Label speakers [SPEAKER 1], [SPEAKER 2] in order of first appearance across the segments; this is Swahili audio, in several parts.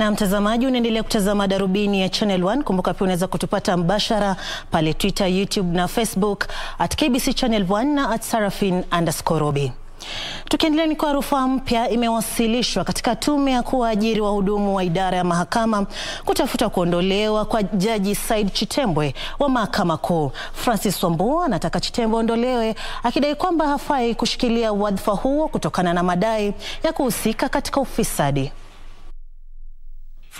[SPEAKER 1] Na mtazamaji, unaendelea kutazama Darubini ya Channel 1. Kumbuka pia unaweza kutupata mbashara pale Twitter, YouTube na Facebook at KBC Channel 1 na at Sarafin underscore Robi. Tukiendelea ni kwa rufaa mpya imewasilishwa katika tume ya kuwaajiri wahudumu wa idara ya mahakama kutafuta kuondolewa kwa Jaji Said Chitembwe wa Mahakama Kuu. Francis Wambua anataka Chitembwe aondolewe akidai kwamba hafai kushikilia wadhifa huo kutokana na madai ya kuhusika katika ufisadi.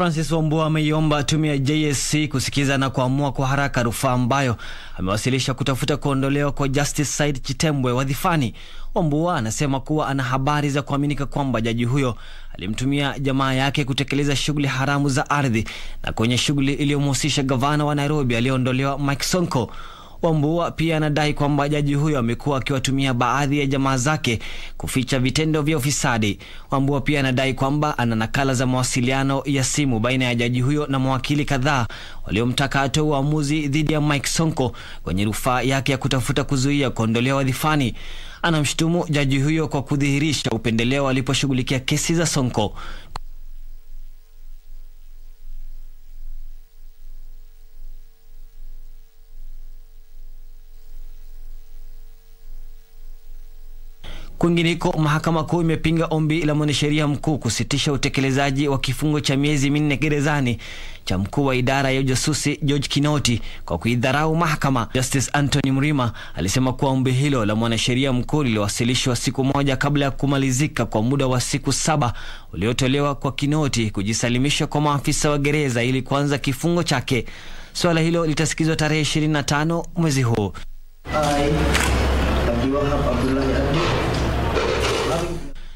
[SPEAKER 2] Francis Wambua ameiomba tume ya JSC kusikiza na kuamua kwa haraka rufaa ambayo amewasilisha kutafuta kuondolewa kwa Justice Said Chitembwe wadhifani. Wambua anasema kuwa ana habari za kuaminika kwamba jaji huyo alimtumia jamaa yake kutekeleza shughuli haramu za ardhi na kwenye shughuli iliyomhusisha gavana wa Nairobi aliyeondolewa Mike Sonko. Wambua pia anadai kwamba jaji huyo amekuwa akiwatumia baadhi ya jamaa zake kuficha vitendo vya ufisadi. Wambua pia anadai kwamba ana nakala za mawasiliano ya simu baina ya jaji huyo na mawakili kadhaa waliomtaka atoe uamuzi dhidi ya Mike Sonko kwenye rufaa yake ya kutafuta kuzuia kuondolewa wadhifani. Anamshutumu jaji huyo kwa kudhihirisha upendeleo aliposhughulikia kesi za Sonko. Kwingineko, mahakama kuu imepinga ombi la mwanasheria mkuu kusitisha utekelezaji wa kifungo cha miezi minne gerezani cha mkuu wa idara ya ujasusi George Kinoti kwa kuidharau mahakama. Justice Anthony Mrima alisema kuwa ombi hilo la mwanasheria mkuu liliwasilishwa siku moja kabla ya kumalizika kwa muda wa siku saba uliotolewa kwa Kinoti kujisalimisha kwa maafisa wa gereza ili kuanza kifungo chake. Suala hilo litasikizwa tarehe 25 mwezi huu.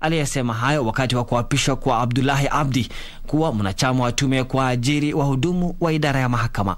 [SPEAKER 2] Aliyesema hayo wakati wa kuapishwa kwa Abdullahi Abdi kuwa mwanachama wa tume ya kuajiri wahudumu wa idara ya mahakama.